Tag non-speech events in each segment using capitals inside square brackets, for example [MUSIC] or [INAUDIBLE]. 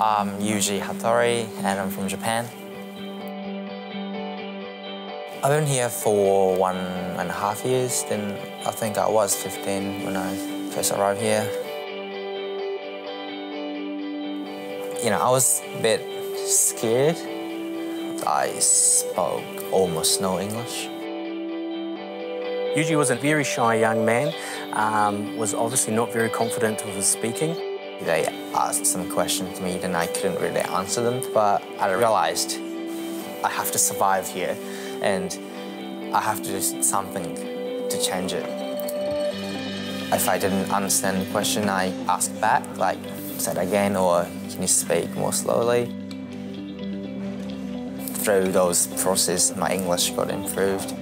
I'm Yuji Hattori and I'm from Japan. I've been here for one and a half years, then I think I was 15 when I first arrived here. You know, I was a bit scared. I spoke almost no English. Yuji was a very shy young man, um, was obviously not very confident with his speaking. They asked some questions to me, and I couldn't really answer them, but I realized I have to survive here, and I have to do something to change it. If I didn't understand the question, I asked back, like, say it again, or can you speak more slowly? Through those processes, my English got improved.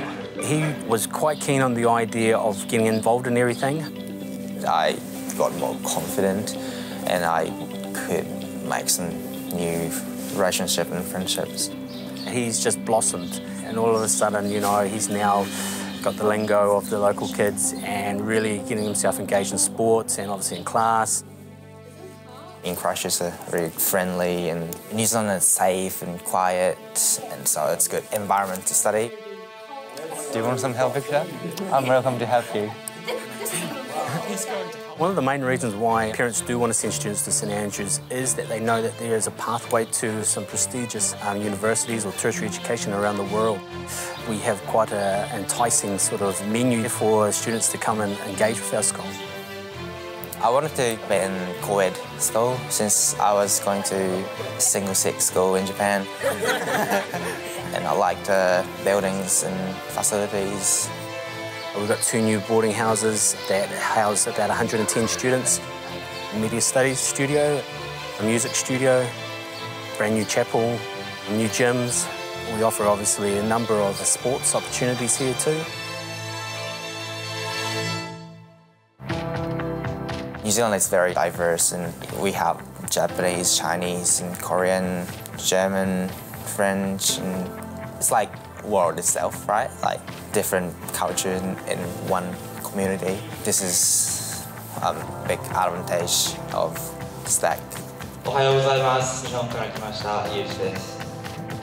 [LAUGHS] He was quite keen on the idea of getting involved in everything. I got more confident and I could make some new relationships and friendships. He's just blossomed and all of a sudden, you know, he's now got the lingo of the local kids and really getting himself engaged in sports and obviously in class. In Christchurch, are very friendly and New Zealand is safe and quiet, and so it's a good environment to study. Do you want some help, Victor? I'm welcome to help you. One of the main reasons why parents do want to send students to St Andrews is that they know that there is a pathway to some prestigious um, universities or tertiary education around the world. We have quite an enticing sort of menu for students to come and engage with our school. I wanted to be in co-ed school since I was going to single-sex school in Japan. [LAUGHS] and I liked the buildings and facilities. We've got two new boarding houses that house about 110 students, media studies studio, a music studio, brand new chapel, new gyms. We offer obviously a number of sports opportunities here too. New Zealand is very diverse and we have Japanese, Chinese, and Korean, German, French, and it's like world itself, right? Like different culture in, in one community. This is a big advantage of StAC.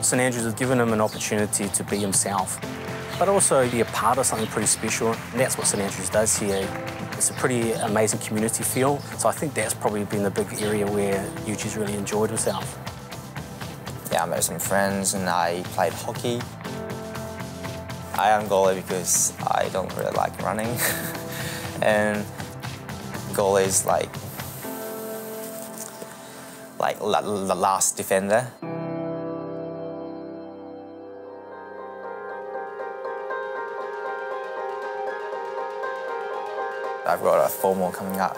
St Andrews has given him an opportunity to be himself, but also be a part of something pretty special, and that's what St Andrews does here. It's a pretty amazing community feel. So I think that's probably been the big area where Yuji's really enjoyed himself. Yeah, I met some friends and I played hockey. I am goalie because I don't really like running. [LAUGHS] and goalie is like like the last defender. I've got a formal coming up.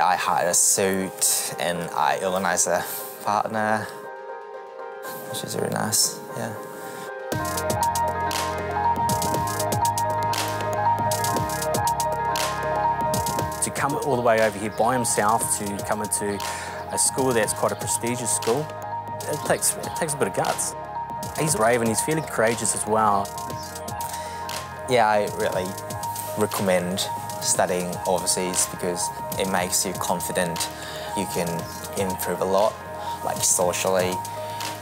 I hired a suit and I organized a partner, which is really nice, yeah. To come all the way over here by himself to come into a school that's quite a prestigious school, it takes, it takes a bit of guts. He's brave and he's fairly courageous as well. Yeah, I really recommend studying overseas because it makes you confident. You can improve a lot, like socially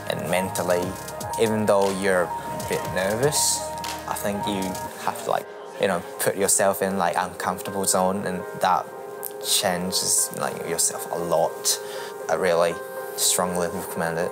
and mentally. Even though you're a bit nervous, I think you have to like, you know, put yourself in like uncomfortable zone and that changes like yourself a lot. I really strongly recommend it.